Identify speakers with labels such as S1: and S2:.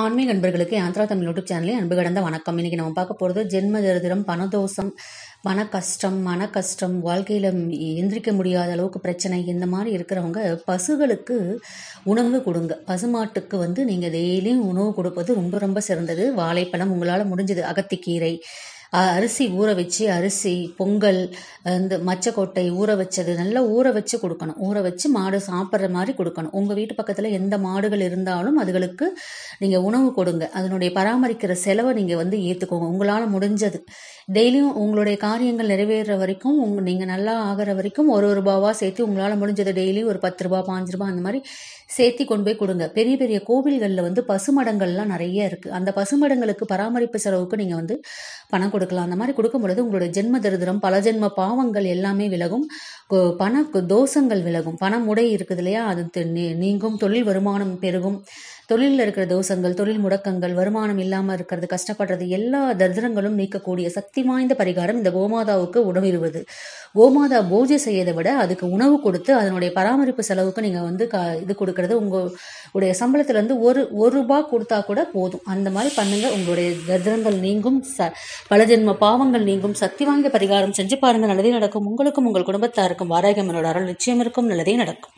S1: ஆன்மீக நண்பர்களுக்கு யாத்ரா தமிழ் யூடியூப் சேனலே அன்பு கடந்த வணக்கம். இன்னைக்கு நம்ம பார்க்க போகிறது ஜென்ம தரிதிரம் பணதோஷம் மன கஷ்டம் மன கஷ்டம் வாழ்க்கையில் எந்திரிக்க முடியாத அளவுக்கு பிரச்சனை இந்த மாதிரி இருக்கிறவங்க பசுகளுக்கு உணவு கொடுங்க. பசுமாட்டுக்கு வந்து நீங்கள் டெய்லியும் உணவு கொடுப்பது ரொம்ப ரொம்ப சிறந்தது. வாழைப்பழம் உங்களால் முடிஞ்சது. அகத்திக்கீரை அரிசி ஊற வச்சு அரிசி பொங்கல் இந்த மச்சக்கொட்டை ஊற வச்சது நல்லா ஊற வச்சு கொடுக்கணும். ஊற வச்சு மாடு சாப்பிட்ற மாதிரி கொடுக்கணும். உங்கள் வீட்டு பக்கத்தில் எந்த மாடுகள் இருந்தாலும் அதுகளுக்கு நீங்கள் உணவு கொடுங்க. அதனுடைய பராமரிக்கிற செலவை நீங்கள் வந்து ஏற்றுக்கோங்க உங்களால் முடிஞ்சது. டெய்லியும் உங்களுடைய காரியங்கள் நிறைவேற வரைக்கும் உங்க நீங்கள் நல்லா ஆகிற வரைக்கும் ஒரு ஒரு ரூபாவாக சேர்த்து உங்களால் முடிஞ்சது டெய்லியும் ஒரு பத்து ரூபா பாஞ்சு ரூபா அந்த மாதிரி சேர்த்தி கொண்டு போய் கொடுங்க. பெரிய பெரிய கோவில்களில் வந்து பசுமடங்கள்லாம் நிறைய இருக்குது அந்த பசுமடங்களுக்கு பராமரிப்பு செலவுக்கு நீங்கள் வந்து பணம் கொடுக்கலாம். அந்த மாதிரி கொடுக்கும் பொழுது உங்களுடைய ஜென்ம தரிதிரம் பல ஜென்ம பாவங்கள் எல்லாமே விலகும். பண தோஷங்கள் விலகும். பணம் உடை இருக்குது இல்லையா? அது நீ- நீங்கும் தொழில் வருமானம் பெருகும். தொழிலில் இருக்கிற தோஷங்கள் தொழில் முடக்கங்கள் வருமானம் இல்லாமல் இருக்கிறது கஷ்டப்படுறது எல்லா தரித்திரங்களும் நீக்கக்கூடிய சக்தி வாய்ந்த பரிகாரம் இந்த கோமாதாவுக்கு உணவிடுவது கோமாதா பூஜை செய்யதை விட அதுக்கு உணவு கொடுத்து அதனுடைய பராமரிப்பு செலவுக்கு நீங்கள் வந்து க இது கொடுக்கறது. உங்கள் உடைய சம்பளத்துலேருந்து ஒரு ஒரு ரூபா கொடுத்தா கூட போதும். அந்த மாதிரி பண்ணுங்க. உங்களுடைய தரித்திரங்கள் நீங்கும். ச பல ஜென்ம பாவங்கள் நீங்கும். சக்தி வாய்ந்த பரிகாரம் செஞ்சு பாருங்க. நல்லதே நடக்கும். உங்களுக்கும் உங்கள் குடும்பத்தாருக்கும் வாராகமனோட அருள் நிச்சயம் இருக்கும். நல்லதே நடக்கும்.